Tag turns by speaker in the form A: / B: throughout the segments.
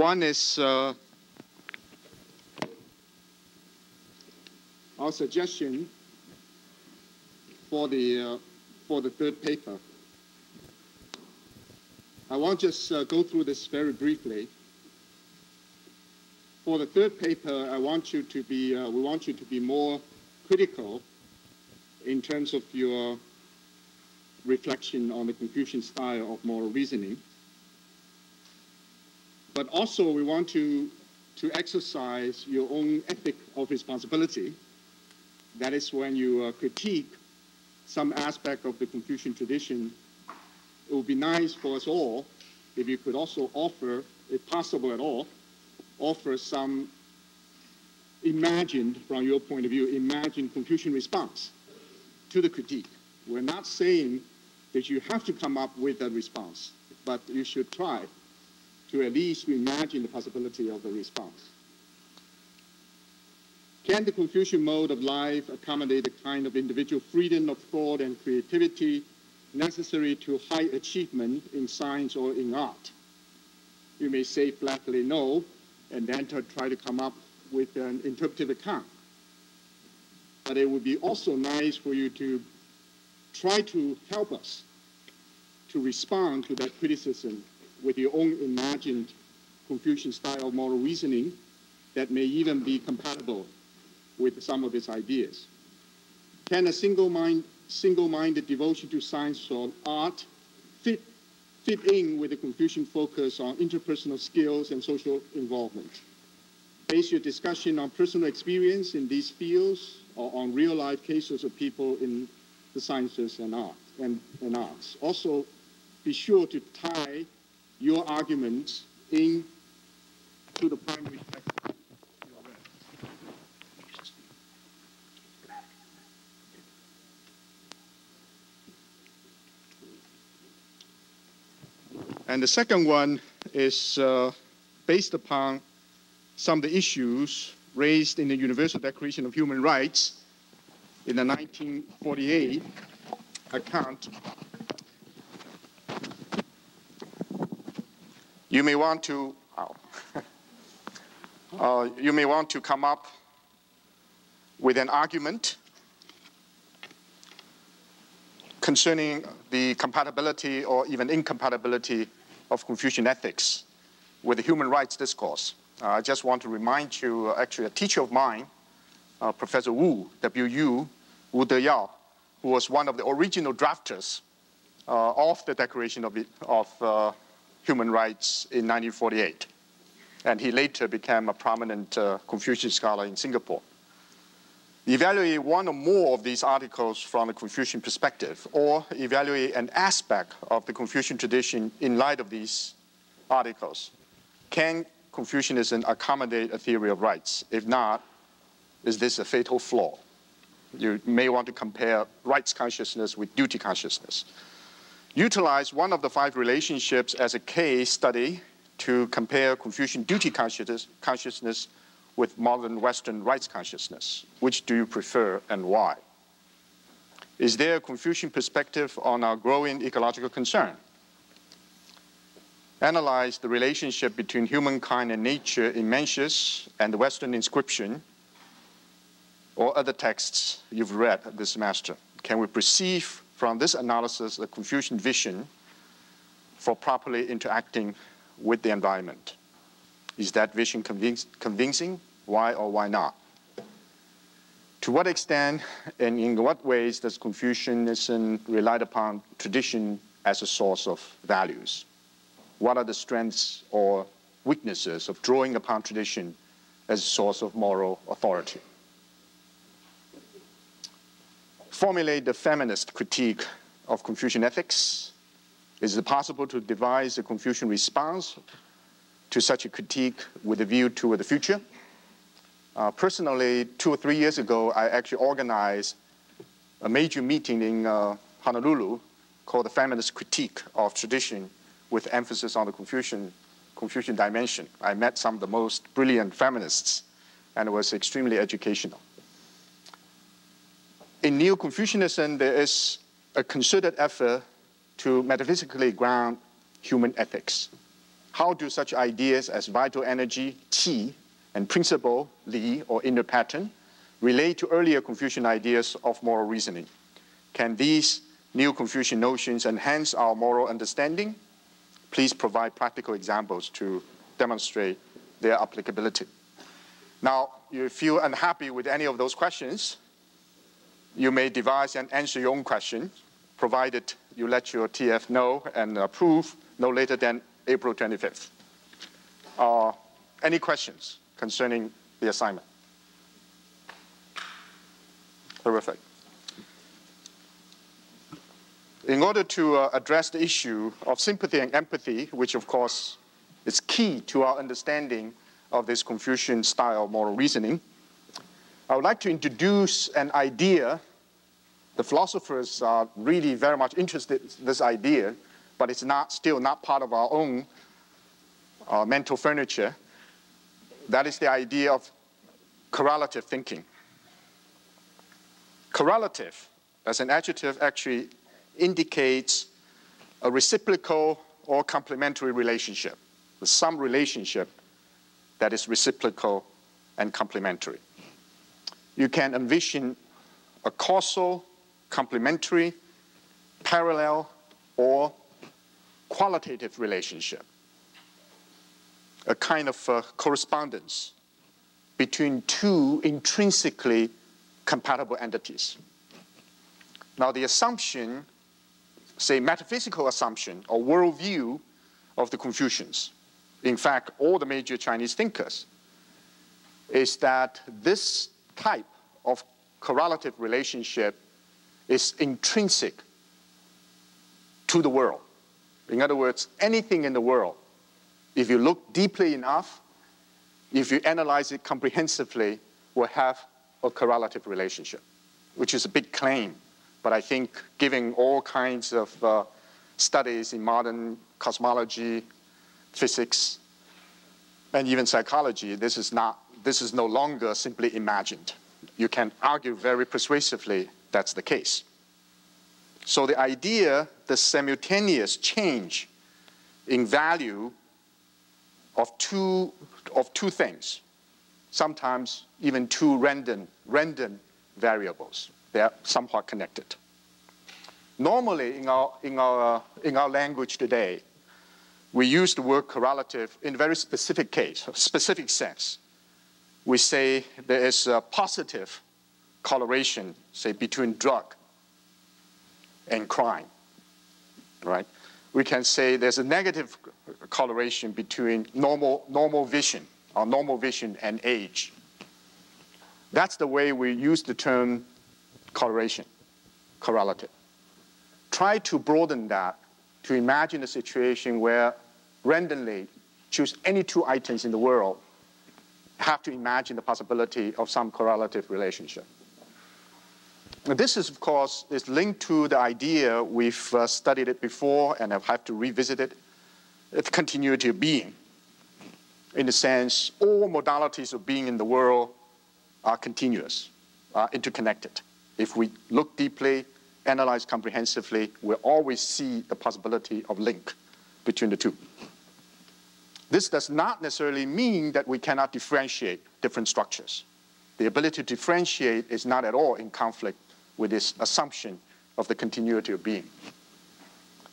A: One is uh, our suggestion for the, uh, for the third paper. I want to just uh, go through this very briefly. For the third paper, I want you to be, uh, we want you to be more critical in terms of your reflection on the Confucian style of moral reasoning. But also we want to, to exercise your own ethic of responsibility. That is when you uh, critique some aspect of the Confucian tradition, it would be nice for us all if you could also offer, if possible at all, offer some imagined, from your point of view, imagined Confucian response to the critique. We're not saying that you have to come up with a response, but you should try to at least imagine the possibility of a response. Can the Confucian mode of life accommodate the kind of individual freedom of thought and creativity necessary to high achievement in science or in art? You may say flatly no, and then to try to come up with an interpretive account. But it would be also nice for you to try to help us to respond to that criticism with your own imagined Confucian style moral reasoning that may even be compatible with some of its ideas. Can a single mind, single-minded devotion to science or art fit, fit in with the Confucian focus on interpersonal skills and social involvement? Base your discussion on personal experience in these fields or on real-life cases of people in the sciences and art and, and arts. Also, be sure to tie your arguments in to the primary text. And the second one is uh, based upon some of the issues raised in the Universal Declaration of Human Rights in the 1948 account You may want to, uh, you may want to come up with an argument concerning the compatibility or even incompatibility of Confucian ethics with the human rights discourse. Uh, I just want to remind you, uh, actually, a teacher of mine, uh, Professor Wu, W.U., Wu Deyao, who was one of the original drafters uh, of the Declaration of, of uh, human rights in 1948. And he later became a prominent uh, Confucian scholar in Singapore. Evaluate one or more of these articles from a Confucian perspective, or evaluate an aspect of the Confucian tradition in light of these articles. Can Confucianism accommodate a theory of rights? If not, is this a fatal flaw? You may want to compare rights consciousness with duty consciousness utilize one of the five relationships as a case study to compare Confucian duty consciousness with modern Western rights consciousness. Which do you prefer and why? Is there a Confucian perspective on our growing ecological concern? Analyze the relationship between humankind and nature in Mencius and the Western inscription or other texts you've read this semester. Can we perceive from this analysis the Confucian vision for properly interacting with the environment. Is that vision convinc convincing? Why or why not? To what extent and in what ways does Confucianism rely upon tradition as a source of values? What are the strengths or weaknesses of drawing upon tradition as a source of moral authority? Formulate the feminist critique of Confucian ethics? Is it possible to devise a Confucian response to such a critique with a view toward the future? Uh, personally, two or three years ago, I actually organized a major meeting in uh, Honolulu called the Feminist Critique of Tradition with emphasis on the Confucian, Confucian dimension. I met some of the most brilliant feminists and it was extremely educational in Neo-Confucianism, there is a concerted effort to metaphysically ground human ethics. how do such ideas as vital energy, qi, and principle, li, or inner pattern, relate to earlier Confucian ideas of moral reasoning? Can these Neo-Confucian notions enhance our moral understanding? Please provide practical examples to demonstrate their applicability. Now, if you feel unhappy with any of those questions, you may devise and answer your own question, provided you let your TF know and approve no later than April 25th. Uh, any questions concerning the assignment? Terrific. In order to uh, address the issue of sympathy and empathy, which of course is key to our understanding of this Confucian style moral reasoning, I would like to introduce an idea. The philosophers are really very much interested in this idea, but it's not, still not part of our own uh, mental furniture. That is the idea of correlative thinking. Correlative, as an adjective, actually indicates a reciprocal or complementary relationship, some relationship that is reciprocal and complementary. You can envision a causal, complementary, parallel, or qualitative relationship, a kind of uh, correspondence between two intrinsically compatible entities. Now, the assumption, say, metaphysical assumption or worldview of the Confucians in fact, all the major Chinese thinkers, is that this type of correlative relationship is intrinsic to the world. In other words, anything in the world, if you look deeply enough, if you analyze it comprehensively, will have a correlative relationship, which is a big claim. But I think, given all kinds of uh, studies in modern cosmology, physics, and even psychology, this is, not, this is no longer simply imagined. You can argue very persuasively that's the case. So the idea, the simultaneous change in value of two, of two things, sometimes even two random, random variables. They are somewhat connected. Normally, in our, in, our, in our language today, we use the word correlative in a very specific case, specific sense. We say there is a positive correlation, say, between drug and crime, right? We can say there's a negative correlation between normal, normal vision, or normal vision and age. That's the way we use the term correlation, correlative. Try to broaden that to imagine a situation where randomly choose any two items in the world, have to imagine the possibility of some correlative relationship. Now, this is, of course, is linked to the idea we've uh, studied it before and I have to revisit it, the continuity of being. In the sense, all modalities of being in the world are continuous, are interconnected. If we look deeply, analyze comprehensively, we always see the possibility of link between the two. This does not necessarily mean that we cannot differentiate different structures. The ability to differentiate is not at all in conflict with this assumption of the continuity of being.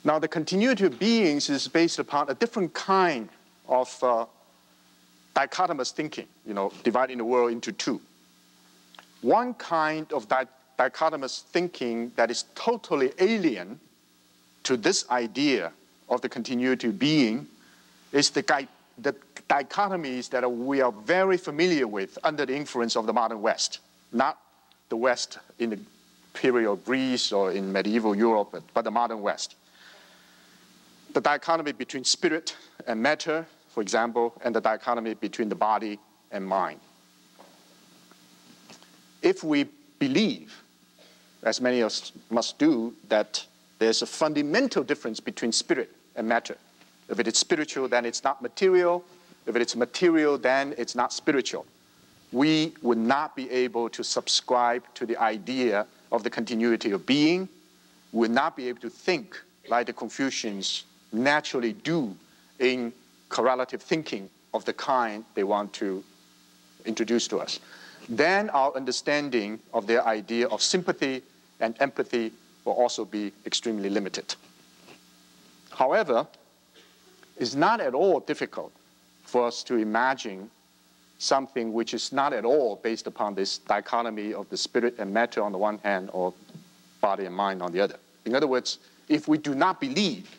A: Now, the continuity of beings is based upon a different kind of uh, dichotomous thinking, you know, dividing the world into two. One kind of di dichotomous thinking that is totally alien to this idea of the continuity of being is the, the dichotomies that we are very familiar with under the influence of the modern West, not the West in the period of Greece or in medieval Europe, but, but the modern West. The dichotomy between spirit and matter, for example, and the dichotomy between the body and mind. If we believe as many of us must do, that there's a fundamental difference between spirit and matter. If it is spiritual, then it's not material. If it is material, then it's not spiritual. We would not be able to subscribe to the idea of the continuity of being. We would not be able to think like the Confucians naturally do in correlative thinking of the kind they want to introduce to us. Then our understanding of their idea of sympathy and empathy will also be extremely limited. However, it's not at all difficult for us to imagine something which is not at all based upon this dichotomy of the spirit and matter on the one hand or body and mind on the other. In other words, if we do not believe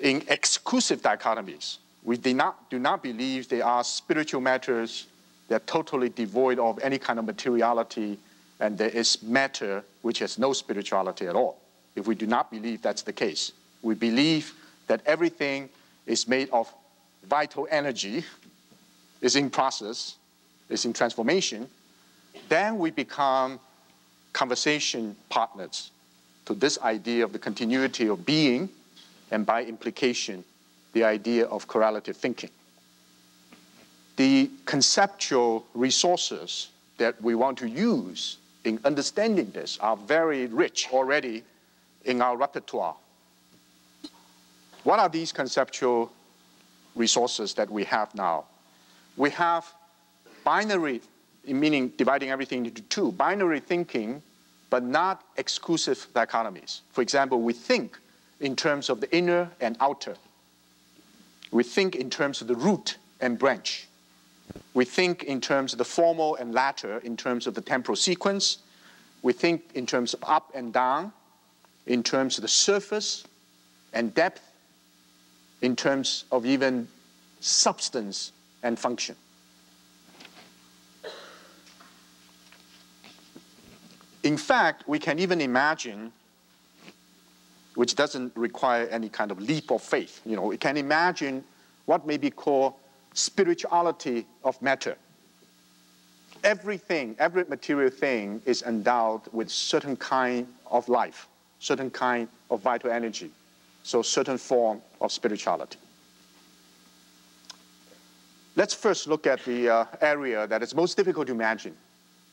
A: in exclusive dichotomies, we do not, do not believe they are spiritual matters, they're totally devoid of any kind of materiality, and there is matter which has no spirituality at all. If we do not believe that's the case, we believe that everything is made of vital energy, is in process, is in transformation, then we become conversation partners to this idea of the continuity of being, and by implication, the idea of correlative thinking. The conceptual resources that we want to use in understanding this are very rich already in our repertoire. What are these conceptual resources that we have now? We have binary, meaning dividing everything into two, binary thinking, but not exclusive dichotomies. For example, we think in terms of the inner and outer. We think in terms of the root and branch. We think in terms of the formal and latter, in terms of the temporal sequence. We think in terms of up and down, in terms of the surface and depth, in terms of even substance and function. In fact, we can even imagine, which doesn't require any kind of leap of faith, you know, we can imagine what may be called spirituality of matter. Everything, every material thing is endowed with certain kind of life, certain kind of vital energy, so certain form of spirituality. Let's first look at the uh, area that is most difficult to imagine,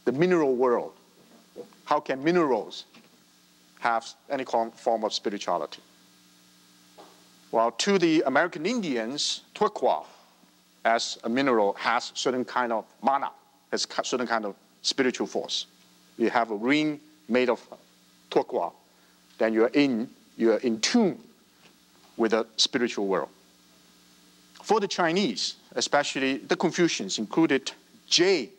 A: the mineral world. How can minerals have any form of spirituality? Well, to the American Indians, turquoise as a mineral has certain kind of mana, has certain kind of spiritual force. You have a ring made of turquoise, then you're in, you're in tune with the spiritual world. For the Chinese, especially the Confucians, included jade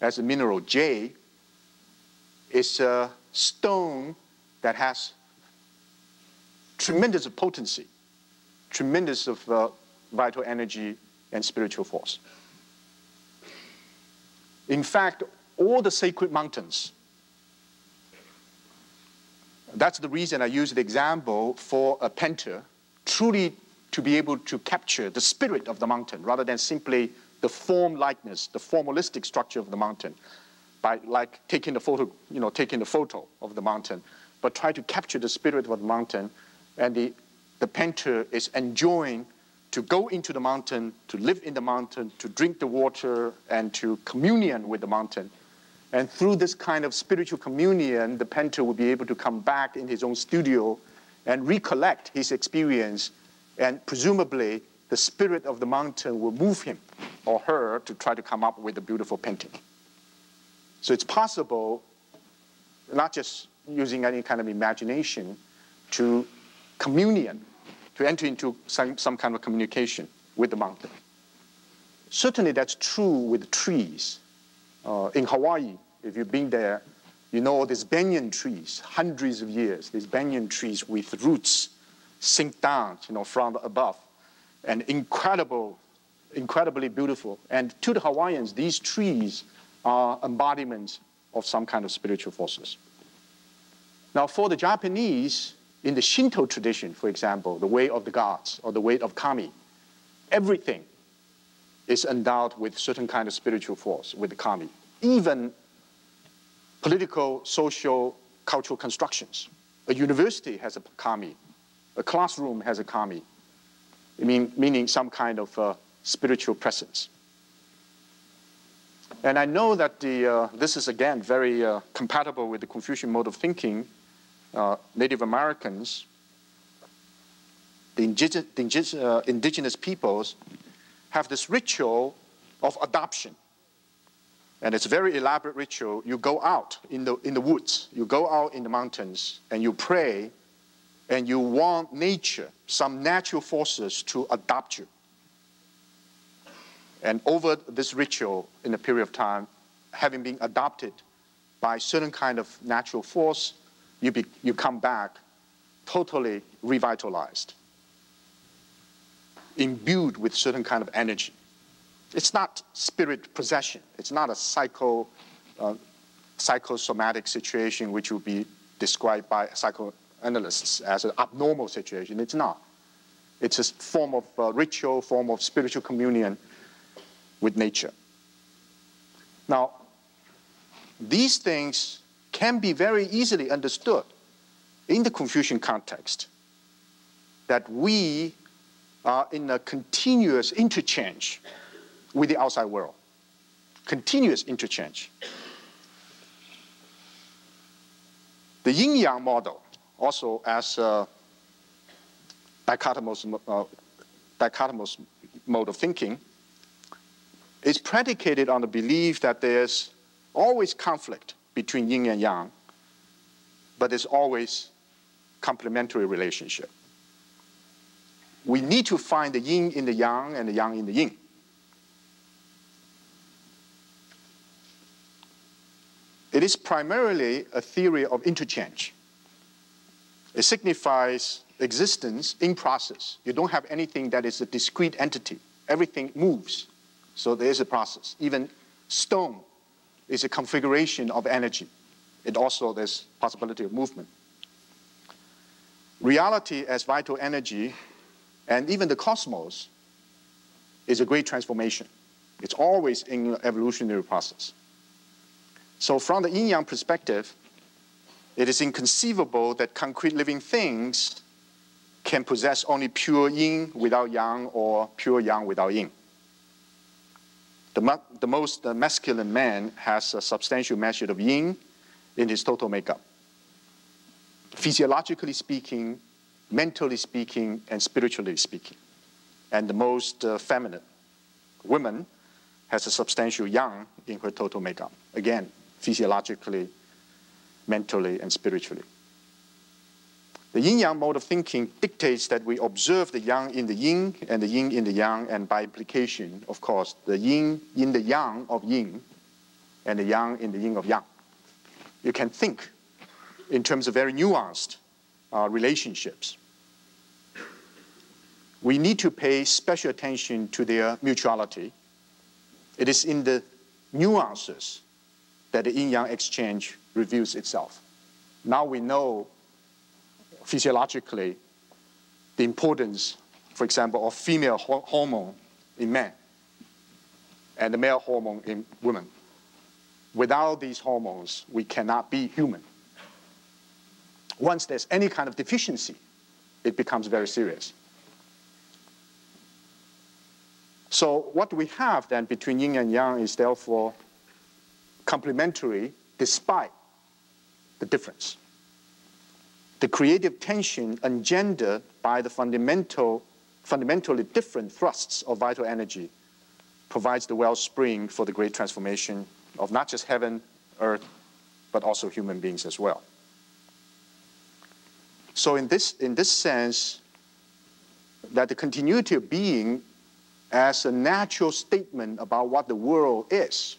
A: as a mineral. Jade is a stone that has tremendous potency, tremendous of uh, vital energy and spiritual force. In fact, all the sacred mountains, that's the reason I use the example for a painter truly to be able to capture the spirit of the mountain rather than simply the form likeness, the formalistic structure of the mountain by like taking the photo, you know, taking the photo of the mountain, but try to capture the spirit of the mountain. And the, the painter is enjoying to go into the mountain, to live in the mountain, to drink the water, and to communion with the mountain. And through this kind of spiritual communion, the painter will be able to come back in his own studio and recollect his experience. And presumably, the spirit of the mountain will move him or her to try to come up with a beautiful painting. So it's possible, not just using any kind of imagination, to communion, to enter into some, some kind of communication with the mountain. Certainly that's true with trees. Uh, in Hawaii, if you've been there, you know these banyan trees, hundreds of years, these banyan trees with roots sink down, you know, from above, and incredible, incredibly beautiful. And to the Hawaiians, these trees are embodiments of some kind of spiritual forces. Now, for the Japanese, in the Shinto tradition, for example, the way of the gods or the way of kami, everything is endowed with certain kind of spiritual force, with the kami. Even political, social, cultural constructions. A university has a kami. A classroom has a kami, mean, meaning some kind of uh, spiritual presence. And I know that the, uh, this is, again, very uh, compatible with the Confucian mode of thinking. Uh, Native Americans the indigenous, the indigenous, uh, indigenous peoples have this ritual of adoption. And it's a very elaborate ritual. You go out in the, in the woods, you go out in the mountains, and you pray, and you want nature, some natural forces to adopt you. And over this ritual, in a period of time, having been adopted by certain kind of natural force, you, be, you come back totally revitalized, imbued with certain kind of energy. It's not spirit possession. It's not a psycho, uh, psychosomatic situation which will be described by psychoanalysts as an abnormal situation. It's not. It's a form of uh, ritual, form of spiritual communion with nature. Now, these things can be very easily understood in the Confucian context that we are in a continuous interchange with the outside world. Continuous interchange. The yin-yang model, also as a dichotomous, uh, dichotomous mode of thinking, is predicated on the belief that there's always conflict between yin and yang, but there's always complementary relationship. We need to find the yin in the yang and the yang in the yin. It is primarily a theory of interchange. It signifies existence in process. You don't have anything that is a discrete entity. Everything moves. So there is a process. Even stone is a configuration of energy. It also, there's possibility of movement. Reality as vital energy and even the cosmos is a great transformation. It's always in evolutionary process. So from the yin-yang perspective, it is inconceivable that concrete living things can possess only pure yin without yang or pure yang without yin. The, the most masculine man has a substantial measure of yin in his total makeup. Physiologically speaking, mentally speaking, and spiritually speaking. And the most uh, feminine woman has a substantial yang in her total makeup. Again, physiologically, mentally, and spiritually. The yin-yang mode of thinking dictates that we observe the yang in the yin and the yin in the yang, and by implication, of course, the yin in the yang of yin and the yang in the yin of yang. You can think in terms of very nuanced uh, relationships. We need to pay special attention to their mutuality. It is in the nuances that the yin-yang exchange reveals itself. Now we know physiologically the importance, for example, of female ho hormone in men and the male hormone in women. Without these hormones, we cannot be human. Once there's any kind of deficiency, it becomes very serious. So what we have then between yin and yang is therefore complementary despite the difference. The creative tension engendered by the fundamental, fundamentally different thrusts of vital energy provides the wellspring for the great transformation of not just heaven, earth, but also human beings as well. So in this, in this sense, that the continuity of being as a natural statement about what the world is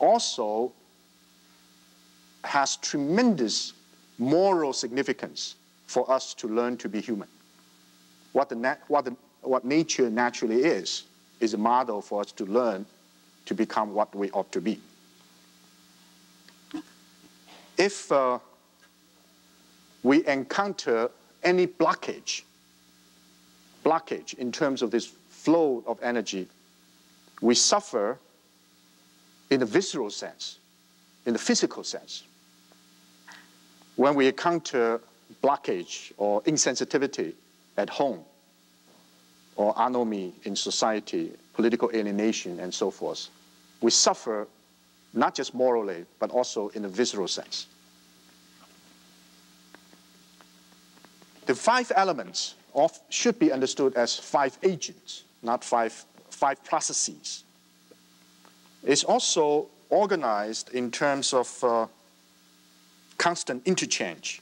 A: also has tremendous moral significance for us to learn to be human. What, the what, the, what nature naturally is, is a model for us to learn to become what we ought to be. If uh, we encounter any blockage, blockage in terms of this flow of energy, we suffer in the visceral sense, in the physical sense. When we encounter blockage or insensitivity at home, or anomie in society, political alienation, and so forth, we suffer not just morally, but also in a visceral sense. The five elements off, should be understood as five agents, not five, five processes. It's also organized in terms of uh, constant interchange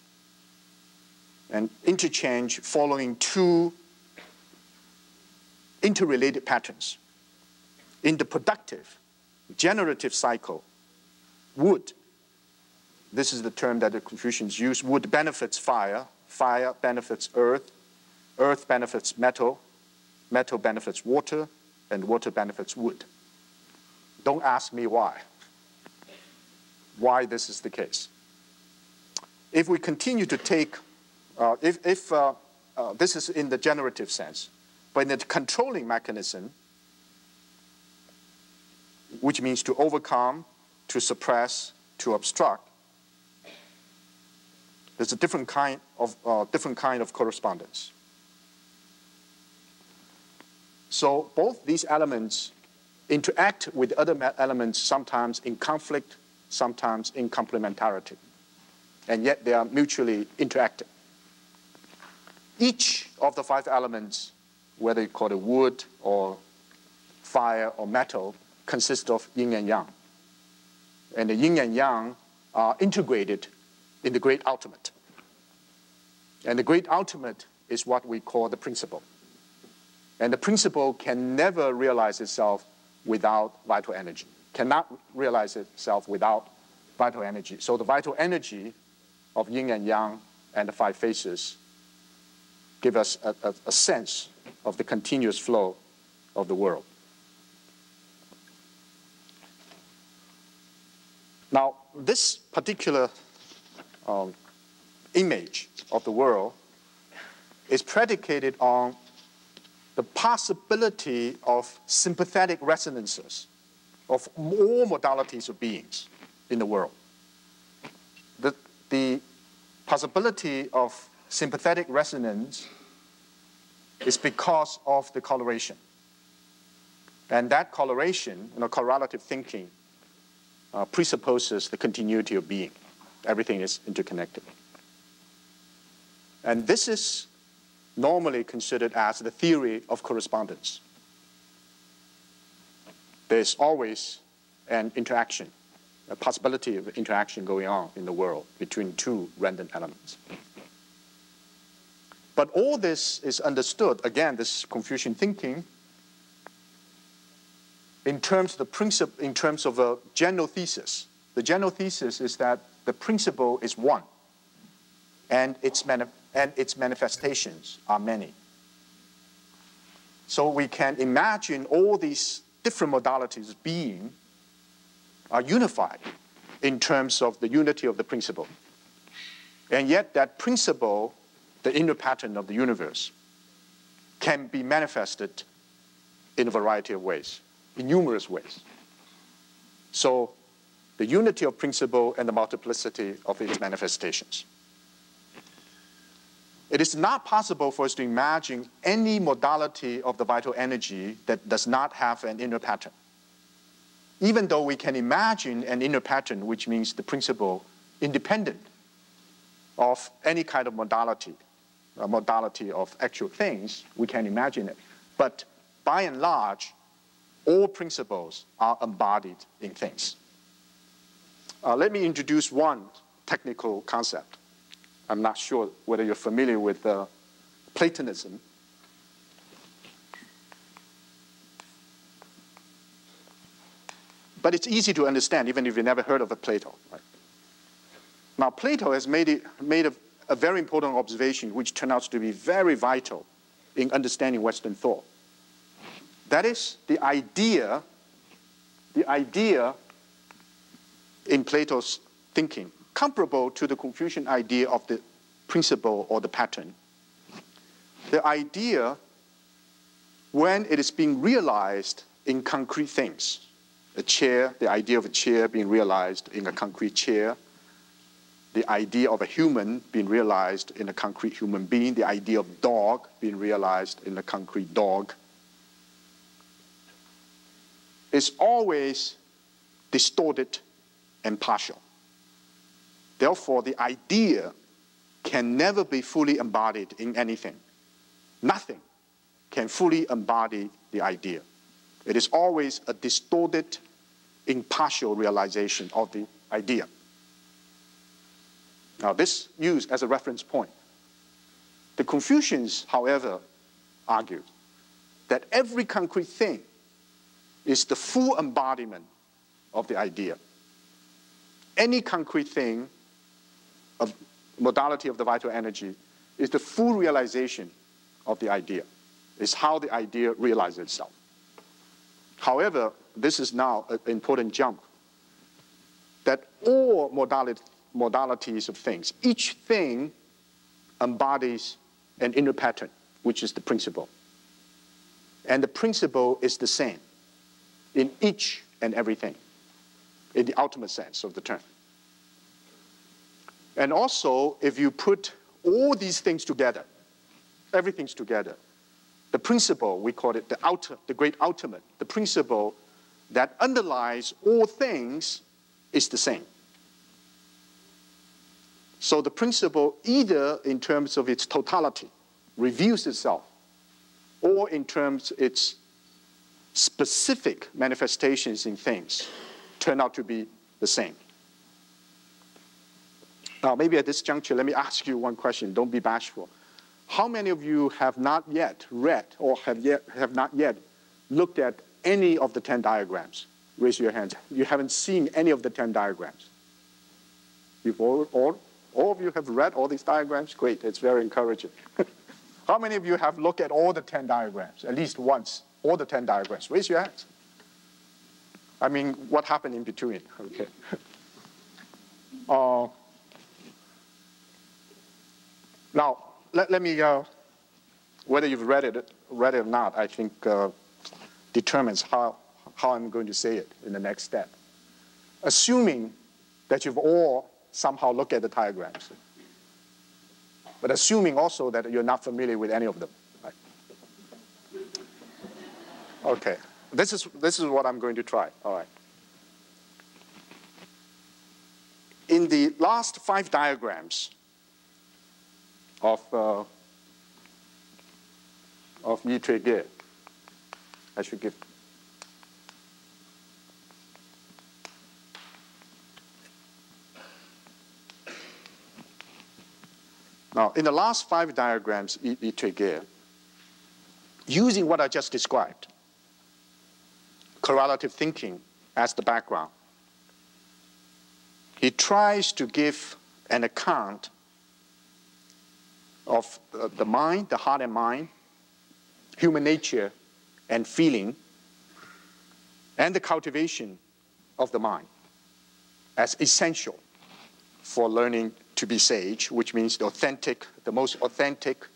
A: and interchange following two interrelated patterns. In the productive, generative cycle, wood, this is the term that the Confucians use, wood benefits fire, fire benefits earth, earth benefits metal, metal benefits water, and water benefits wood. Don't ask me why, why this is the case. If we continue to take, uh, if, if uh, uh, this is in the generative sense, but in the controlling mechanism, which means to overcome, to suppress, to obstruct, there's a different kind of, uh, different kind of correspondence. So both these elements interact with other elements sometimes in conflict, sometimes in complementarity, and yet they are mutually interacting. Each of the five elements whether you call it wood or fire or metal, consists of yin and yang. And the yin and yang are integrated in the great ultimate. And the great ultimate is what we call the principle. And the principle can never realize itself without vital energy, cannot realize itself without vital energy. So the vital energy of yin and yang and the five phases give us a, a, a sense of the continuous flow of the world. Now, this particular um, image of the world is predicated on the possibility of sympathetic resonances of all modalities of beings in the world. The, the possibility of sympathetic resonance is because of the correlation. And that correlation, you know, correlative thinking, uh, presupposes the continuity of being. Everything is interconnected. And this is normally considered as the theory of correspondence. There's always an interaction, a possibility of interaction going on in the world between two random elements. But all this is understood, again, this Confucian thinking, in terms of the principle, in terms of a general thesis. The general thesis is that the principle is one, and its, and its manifestations are many. So we can imagine all these different modalities being are unified in terms of the unity of the principle. And yet that principle the inner pattern of the universe can be manifested in a variety of ways, in numerous ways. So the unity of principle and the multiplicity of its manifestations. It is not possible for us to imagine any modality of the vital energy that does not have an inner pattern. Even though we can imagine an inner pattern, which means the principle independent of any kind of modality, a modality of actual things, we can imagine it. But by and large, all principles are embodied in things. Uh, let me introduce one technical concept. I'm not sure whether you're familiar with uh, Platonism. But it's easy to understand, even if you've never heard of a Plato. Right? Now, Plato has made, it, made a a very important observation which turned out to be very vital in understanding Western thought. That is the idea, the idea in Plato's thinking, comparable to the Confucian idea of the principle or the pattern. The idea, when it is being realized in concrete things, a chair, the idea of a chair being realized in a concrete chair, the idea of a human being realized in a concrete human being, the idea of dog being realized in a concrete dog, is always distorted and partial. Therefore, the idea can never be fully embodied in anything. nothing can fully embody the idea. It is always a distorted, impartial realization of the idea. Now, this used as a reference point. The Confucians, however, argued that every concrete thing is the full embodiment of the idea. Any concrete thing, a modality of the vital energy, is the full realization of the idea. It's how the idea realizes itself. However, this is now an important jump that all modality, modalities of things, each thing embodies an inner pattern, which is the principle. And the principle is the same in each and everything, in the ultimate sense of the term. And also, if you put all these things together, everything's together, the principle, we call it the, outer, the great ultimate, the principle that underlies all things is the same. So the principle, either in terms of its totality, reveals itself, or in terms of its specific manifestations in things, turn out to be the same. Now, maybe at this juncture, let me ask you one question. Don't be bashful. How many of you have not yet read or have, yet, have not yet looked at any of the 10 diagrams? Raise your hands. You haven't seen any of the 10 diagrams. You've all, all, all of you have read all these diagrams? Great, it's very encouraging. How many of you have looked at all the 10 diagrams, at least once, all the 10 diagrams? Raise your hands. I mean, what happened in between? Okay. Uh, now, let, let me, uh, whether you've read it, read it or not, I think uh, determines how, how I'm going to say it in the next step. Assuming that you've all somehow looked at the diagrams, but assuming also that you're not familiar with any of them. Right? Okay, this is, this is what I'm going to try, all right. In the last five diagrams, of, uh, of Yi Ge. I should give. Now, in the last five diagrams, Yi Ge, using what I just described, correlative thinking as the background, he tries to give an account of the mind, the heart and mind, human nature and feeling, and the cultivation of the mind as essential for learning to be sage, which means the authentic, the most authentic,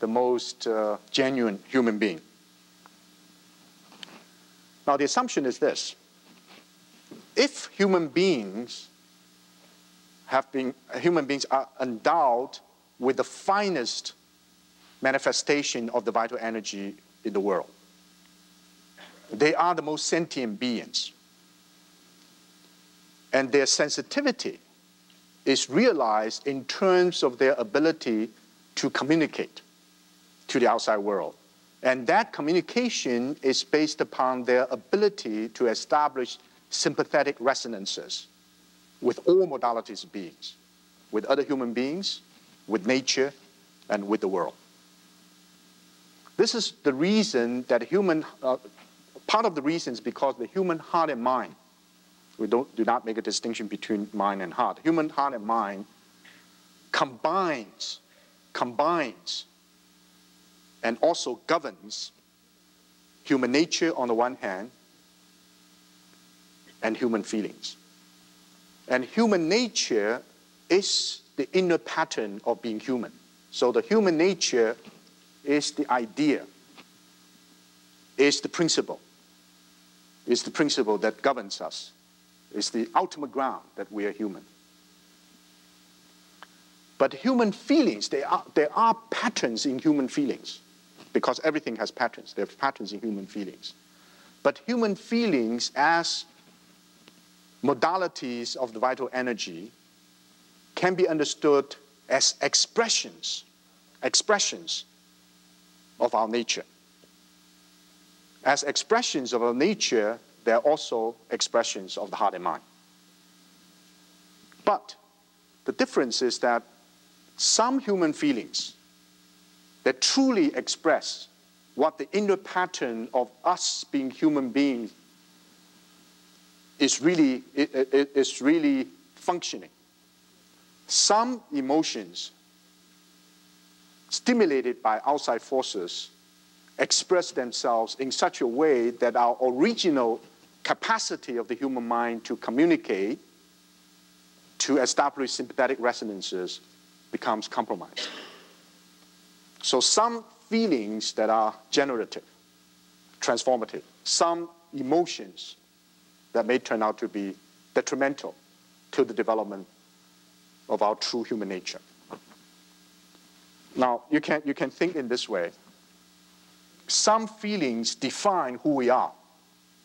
A: the most uh, genuine human being. Now, the assumption is this if human beings have been, human beings are endowed with the finest manifestation of the vital energy in the world. They are the most sentient beings. And their sensitivity is realized in terms of their ability to communicate to the outside world. And that communication is based upon their ability to establish sympathetic resonances with all modalities of beings, with other human beings, with nature, and with the world. This is the reason that human, uh, part of the reason is because the human heart and mind, we don't, do not make a distinction between mind and heart. Human heart and mind combines, combines, and also governs human nature on the one hand and human feelings. And human nature is the inner pattern of being human. So the human nature is the idea, is the principle, is the principle that governs us, is the ultimate ground that we are human. But human feelings, there are, there are patterns in human feelings because everything has patterns. There are patterns in human feelings. But human feelings as modalities of the vital energy can be understood as expressions, expressions of our nature. As expressions of our nature, they're also expressions of the heart and mind. But the difference is that some human feelings that truly express what the inner pattern of us being human beings is really, is really functioning. Some emotions stimulated by outside forces express themselves in such a way that our original capacity of the human mind to communicate, to establish sympathetic resonances becomes compromised. So some feelings that are generative, transformative, some emotions that may turn out to be detrimental to the development of our true human nature. Now, you can, you can think in this way. Some feelings define who we are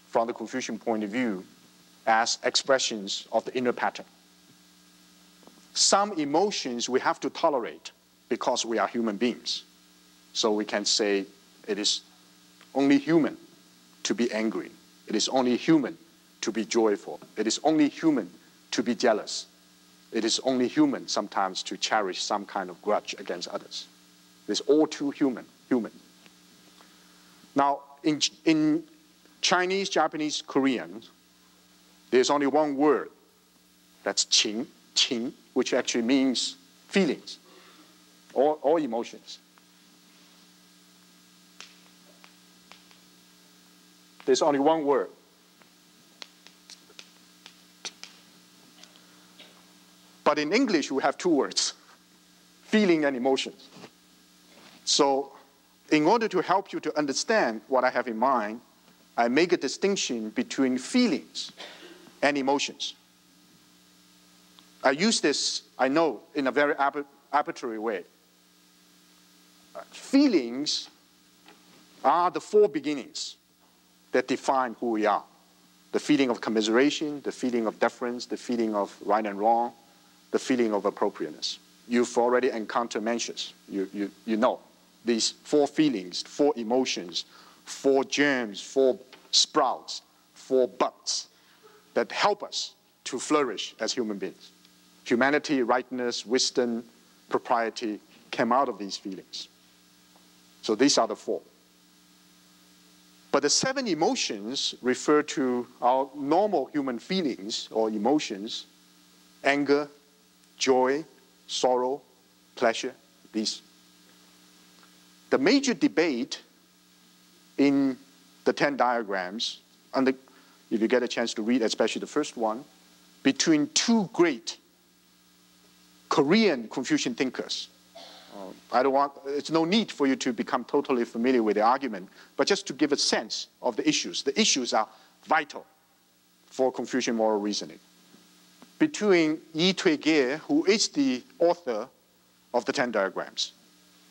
A: from the Confucian point of view as expressions of the inner pattern. Some emotions we have to tolerate because we are human beings. So we can say it is only human to be angry. It is only human to be joyful. It is only human to be jealous. It is only human sometimes to cherish some kind of grudge against others. It's all too human, human. Now, in, in Chinese, Japanese, Korean, there's only one word. That's qing, qing, which actually means feelings or, or emotions. There's only one word. But in English, we have two words, feeling and emotions. So in order to help you to understand what I have in mind, I make a distinction between feelings and emotions. I use this, I know, in a very arbitrary way. Uh, feelings are the four beginnings that define who we are. The feeling of commiseration, the feeling of deference, the feeling of right and wrong, the feeling of appropriateness. You've already encountered Mencius. You, you, you know these four feelings, four emotions, four germs, four sprouts, four buds that help us to flourish as human beings. Humanity, rightness, wisdom, propriety came out of these feelings. So these are the four. But the seven emotions refer to our normal human feelings or emotions anger, joy, sorrow, pleasure, these. The major debate in the 10 diagrams, and the, if you get a chance to read, especially the first one, between two great Korean Confucian thinkers. Uh, I don't want, it's no need for you to become totally familiar with the argument, but just to give a sense of the issues. The issues are vital for Confucian moral reasoning between Yi T'oegye, who is the author of the 10 diagrams,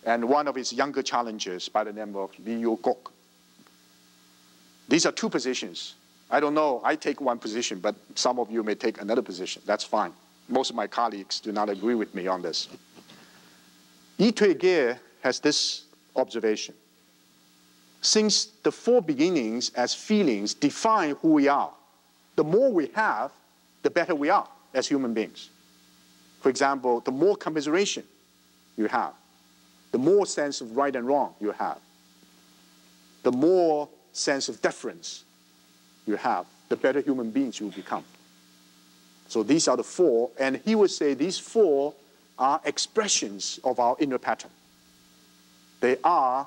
A: and one of his younger challengers by the name of Li Yulgok. These are two positions. I don't know, I take one position, but some of you may take another position. That's fine. Most of my colleagues do not agree with me on this. Yi T'oegye has this observation. Since the four beginnings as feelings define who we are, the more we have, the better we are as human beings. For example, the more commiseration you have, the more sense of right and wrong you have, the more sense of deference you have, the better human beings you will become. So these are the four, and he would say these four are expressions of our inner pattern. They are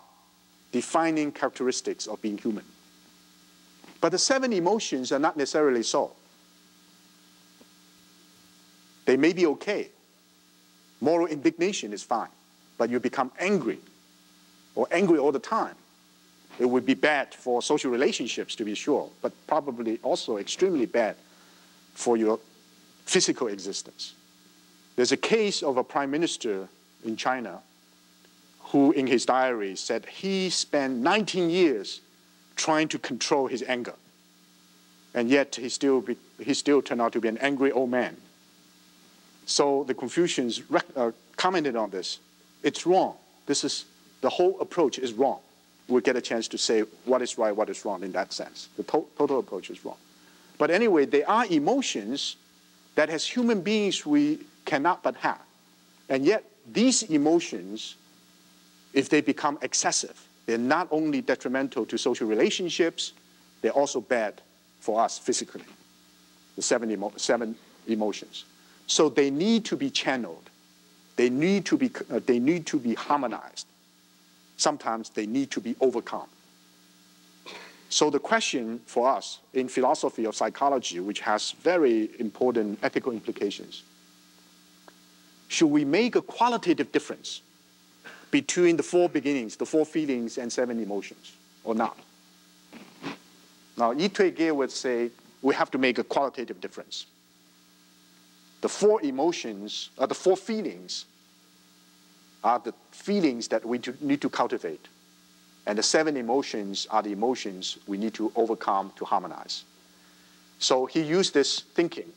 A: defining characteristics of being human. But the seven emotions are not necessarily so. They may be okay. Moral indignation is fine, but you become angry or angry all the time. It would be bad for social relationships, to be sure, but probably also extremely bad for your physical existence. There's a case of a prime minister in China who, in his diary, said he spent 19 years trying to control his anger. And yet he still, be, he still turned out to be an angry old man. So the Confucians uh, commented on this. It's wrong. This is, the whole approach is wrong. We'll get a chance to say what is right, what is wrong in that sense. The to total approach is wrong. But anyway, there are emotions that as human beings we cannot but have. And yet these emotions, if they become excessive, they're not only detrimental to social relationships, they're also bad for us physically, the seven, emo seven emotions. So they need to be channeled. They need to be, uh, they need to be harmonized. Sometimes they need to be overcome. So the question for us in philosophy of psychology, which has very important ethical implications, should we make a qualitative difference between the four beginnings, the four feelings and seven emotions, or not? Now, Yi T'oegye would say we have to make a qualitative difference. The four emotions, uh, the four feelings, are the feelings that we need to cultivate. And the seven emotions are the emotions we need to overcome to harmonize. So he used this thinking,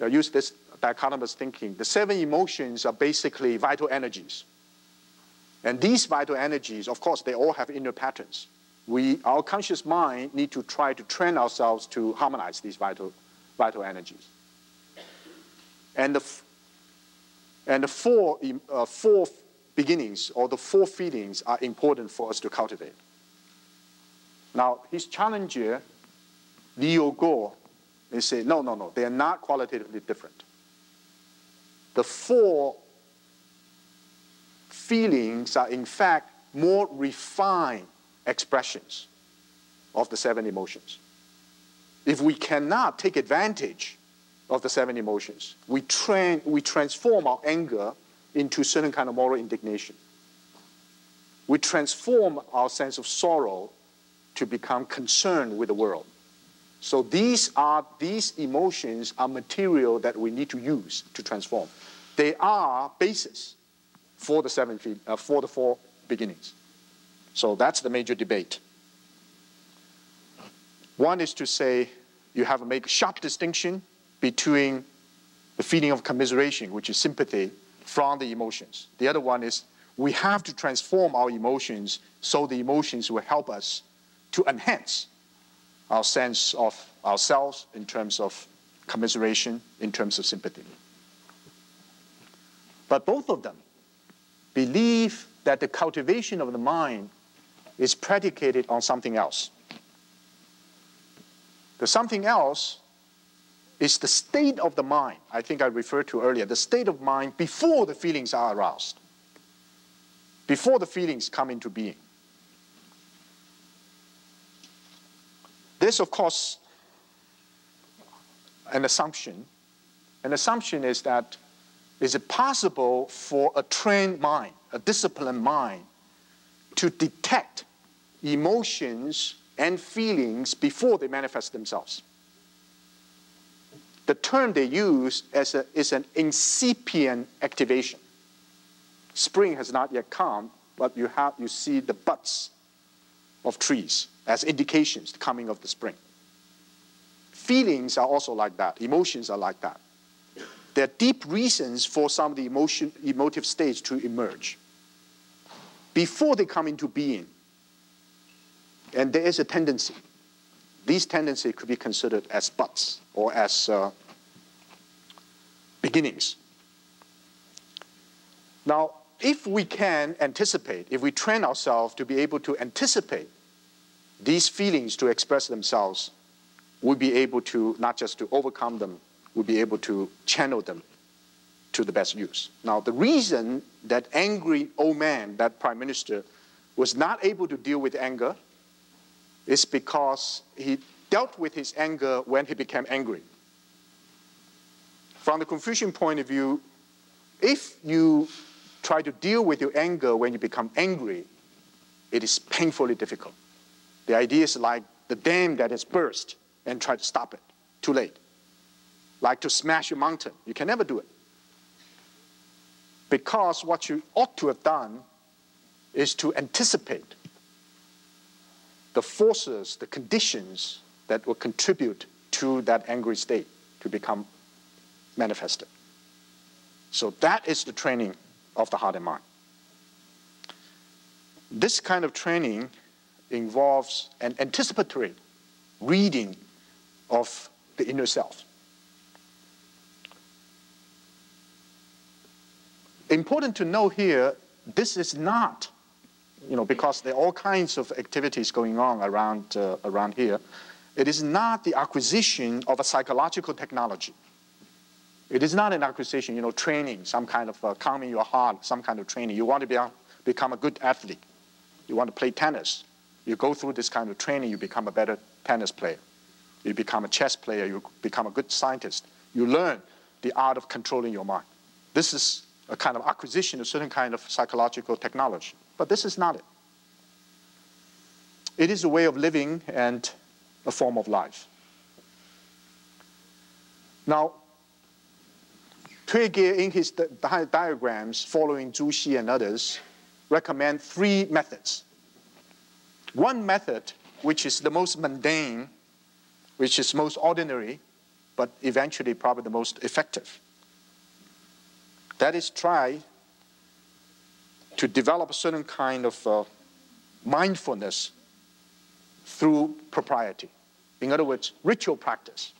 A: uh, used this dichotomous thinking. The seven emotions are basically vital energies. And these vital energies, of course, they all have inner patterns. We, our conscious mind need to try to train ourselves to harmonize these vital, vital energies. And the, and the four, uh, four beginnings or the four feelings are important for us to cultivate. Now, his challenger, Leo Gore, they say, no, no, no, they are not qualitatively different. The four feelings are, in fact, more refined expressions of the seven emotions. If we cannot take advantage of the seven emotions, we, train, we transform our anger into certain kind of moral indignation. We transform our sense of sorrow to become concerned with the world. So these are these emotions are material that we need to use to transform. They are basis for the seven uh, for the four beginnings. So that's the major debate. One is to say you have to make a sharp distinction between the feeling of commiseration, which is sympathy, from the emotions. The other one is we have to transform our emotions so the emotions will help us to enhance our sense of ourselves in terms of commiseration, in terms of sympathy. But both of them believe that the cultivation of the mind is predicated on something else. The something else is the state of the mind, I think I referred to earlier, the state of mind before the feelings are aroused, before the feelings come into being. This, of course, an assumption. An assumption is that is it possible for a trained mind, a disciplined mind, to detect emotions and feelings before they manifest themselves? The term they use is, a, is an incipient activation. Spring has not yet come, but you, have, you see the buds of trees as indications the coming of the spring. Feelings are also like that. Emotions are like that. There are deep reasons for some of the emotion, emotive states to emerge before they come into being. And there is a tendency these tendencies could be considered as buts or as uh, beginnings. Now, if we can anticipate, if we train ourselves to be able to anticipate these feelings to express themselves, we'll be able to not just to overcome them, we'll be able to channel them to the best use. Now, the reason that angry old man, that prime minister, was not able to deal with anger is because he dealt with his anger when he became angry. From the Confucian point of view, if you try to deal with your anger when you become angry, it is painfully difficult. The idea is like the dam that has burst and try to stop it. Too late. Like to smash a mountain. You can never do it. Because what you ought to have done is to anticipate the forces, the conditions that will contribute to that angry state to become manifested. So that is the training of the heart and mind. This kind of training involves an anticipatory reading of the inner self. Important to know here, this is not, you know, because there are all kinds of activities going on around, uh, around here, it is not the acquisition of a psychological technology. It is not an acquisition, you know, training, some kind of uh, calming your heart, some kind of training. You want to be become a good athlete. You want to play tennis. You go through this kind of training, you become a better tennis player. You become a chess player, you become a good scientist. You learn the art of controlling your mind. This is a kind of acquisition of certain kind of psychological technology. But this is not it. It is a way of living and a form of life. Now, T'oegye, in his di diagrams following Zhu Xi and others, recommend three methods. One method, which is the most mundane, which is most ordinary, but eventually probably the most effective, that is try to develop a certain kind of uh, mindfulness through propriety. In other words, ritual practice.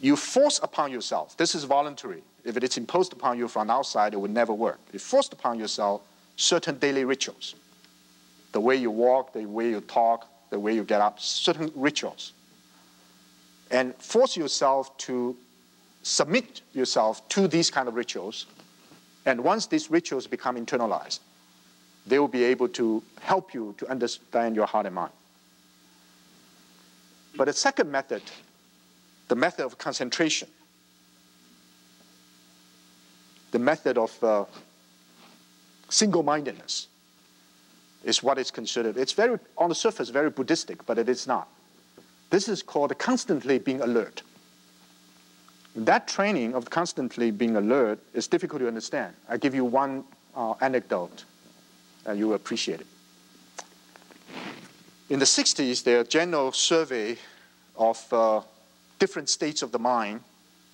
A: You force upon yourself, this is voluntary. If it is imposed upon you from outside, it would never work. You forced upon yourself certain daily rituals. The way you walk, the way you talk, the way you get up, certain rituals. And force yourself to submit yourself to these kind of rituals. And once these rituals become internalized, they will be able to help you to understand your heart and mind. But the second method, the method of concentration, the method of uh, single-mindedness, is what is considered. It's very, on the surface, very Buddhistic, but it is not. This is called constantly being alert. That training of constantly being alert is difficult to understand. I give you one uh, anecdote, and you will appreciate it. In the 60s, there a general survey of uh, different states of the mind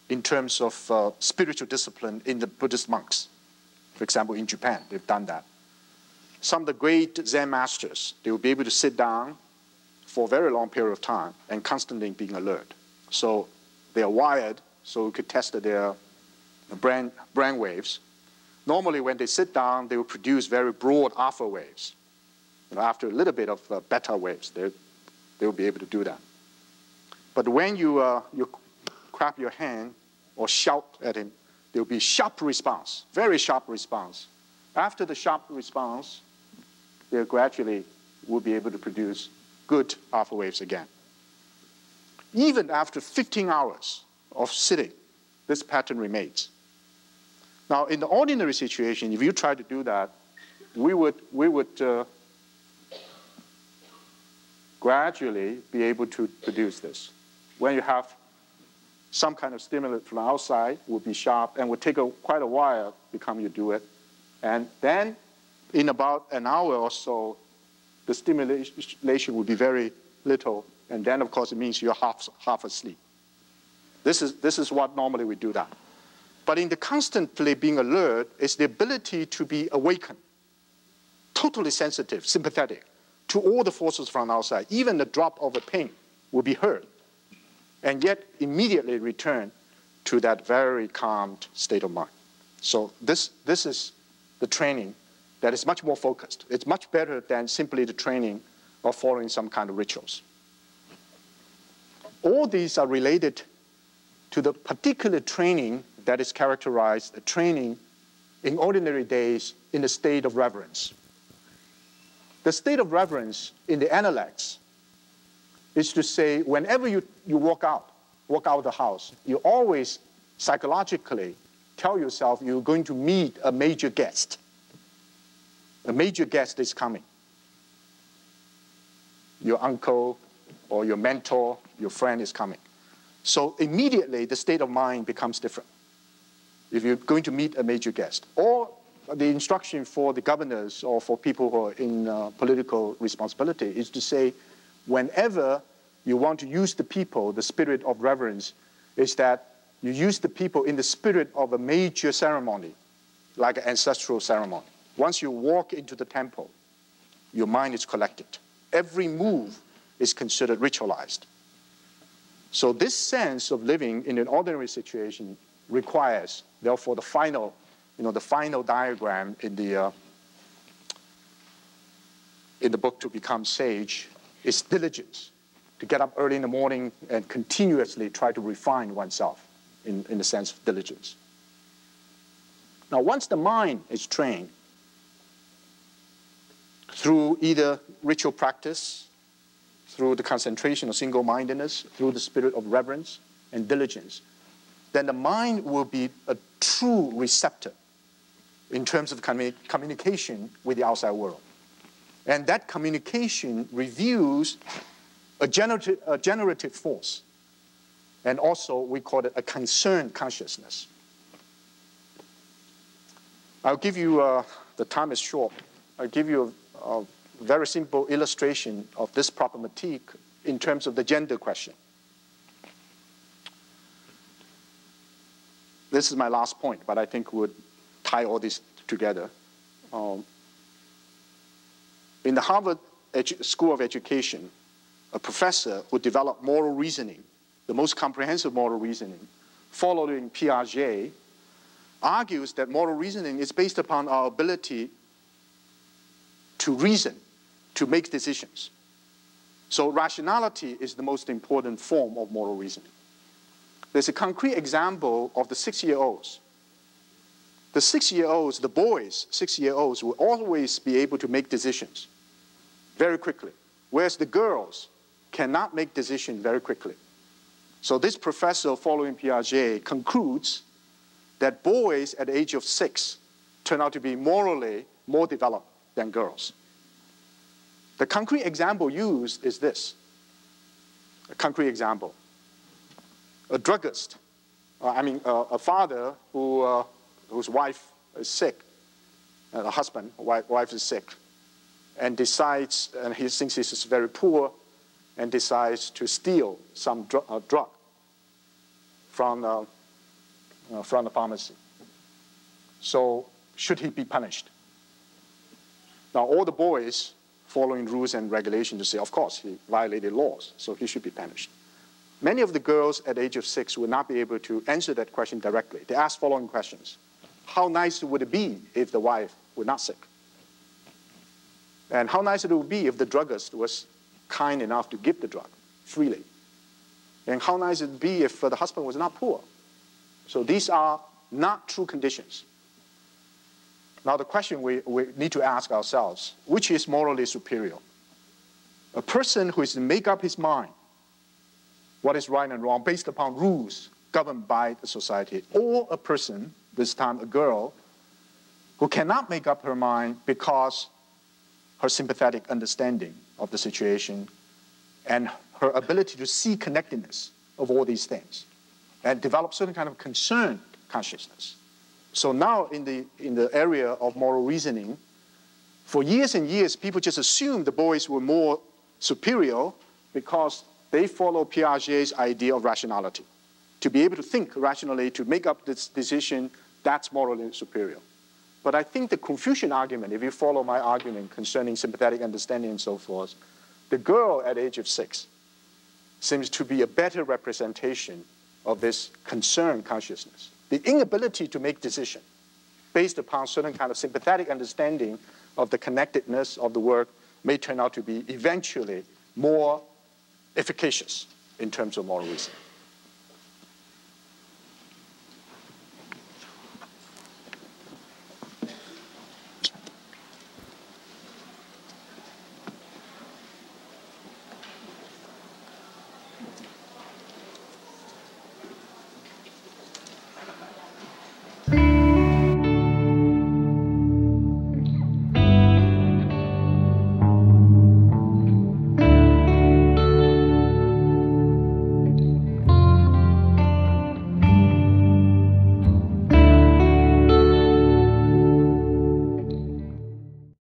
A: in terms of uh, spiritual discipline in the Buddhist monks. For example, in Japan, they've done that. Some of the great Zen masters, they will be able to sit down for a very long period of time and constantly being alert. So they are wired so we could test their brain, brain waves. Normally, when they sit down, they will produce very broad alpha waves. You know, after a little bit of uh, beta waves, they, they will be able to do that. But when you, uh, you clap your hand or shout at him, there will be sharp response, very sharp response. After the sharp response, they gradually will be able to produce good alpha waves again. Even after 15 hours, of sitting, this pattern remains. Now, in the ordinary situation, if you try to do that, we would, we would uh, gradually be able to produce this. When you have some kind of stimulus from outside, will be sharp and will take a, quite a while become you do it. And then in about an hour or so, the stimulation will be very little. And then, of course, it means you're half, half asleep. This is, this is what normally we do that. But in the constantly being alert is the ability to be awakened, totally sensitive, sympathetic to all the forces from outside. Even the drop of a pin will be heard, and yet immediately return to that very calmed state of mind. So this, this is the training that is much more focused. It's much better than simply the training of following some kind of rituals. All these are related to the particular training that is characterized, a training in ordinary days in the state of reverence. The state of reverence in the Analects is to say whenever you, you walk out, walk out of the house, you always psychologically tell yourself you're going to meet a major guest. A major guest is coming. Your uncle or your mentor, your friend is coming. So immediately the state of mind becomes different if you're going to meet a major guest. Or the instruction for the governors or for people who are in uh, political responsibility is to say, whenever you want to use the people, the spirit of reverence is that you use the people in the spirit of a major ceremony, like an ancestral ceremony. Once you walk into the temple, your mind is collected. Every move is considered ritualized. So this sense of living in an ordinary situation requires, therefore, the final, you know, the final diagram in the uh, in the book to become sage is diligence, to get up early in the morning and continuously try to refine oneself in, in the sense of diligence. Now, once the mind is trained through either ritual practice, through the concentration of single-mindedness, through the spirit of reverence and diligence, then the mind will be a true receptor in terms of commu communication with the outside world. And that communication reveals a generative, a generative force. And also, we call it a concerned consciousness. I'll give you, uh, the time is short, I'll give you a, a very simple illustration of this problematic in terms of the gender question. This is my last point, but I think would tie all this together. Um, in the Harvard Edu School of Education, a professor who developed moral reasoning, the most comprehensive moral reasoning, following Piaget, argues that moral reasoning is based upon our ability to reason, to make decisions. So rationality is the most important form of moral reasoning. There's a concrete example of the six-year-olds. The six-year-olds, the boys, six-year-olds, will always be able to make decisions very quickly, whereas the girls cannot make decisions very quickly. So this professor, following Piaget, concludes that boys at the age of six turn out to be morally more developed than girls. The concrete example used is this. A concrete example. A druggist, uh, I mean, uh, a father who, uh, whose wife is sick, a husband, wife, wife is sick, and decides, and he thinks he's very poor, and decides to steal some dr uh, drug from, uh, uh, from the pharmacy. So should he be punished? Now all the boys following rules and regulations to say, of course, he violated laws, so he should be punished. Many of the girls at the age of six would not be able to answer that question directly. They ask following questions. How nice it would it be if the wife were not sick? And how nice it would be if the druggist was kind enough to give the drug freely. And how nice it would be if the husband was not poor. So these are not true conditions. Now the question we, we need to ask ourselves, which is morally superior? A person who is to make up his mind what is right and wrong based upon rules governed by the society, or a person, this time a girl, who cannot make up her mind because her sympathetic understanding of the situation and her ability to see connectedness of all these things and develop certain kind of concern consciousness. So now in the, in the area of moral reasoning, for years and years, people just assumed the boys were more superior because they follow Piaget's idea of rationality. To be able to think rationally, to make up this decision, that's morally superior. But I think the Confucian argument, if you follow my argument concerning sympathetic understanding and so forth, the girl at age of six seems to be a better representation of this concern consciousness the inability to make decision based upon certain kind of sympathetic understanding of the connectedness of the work may turn out to be eventually more efficacious in terms of moral reasoning.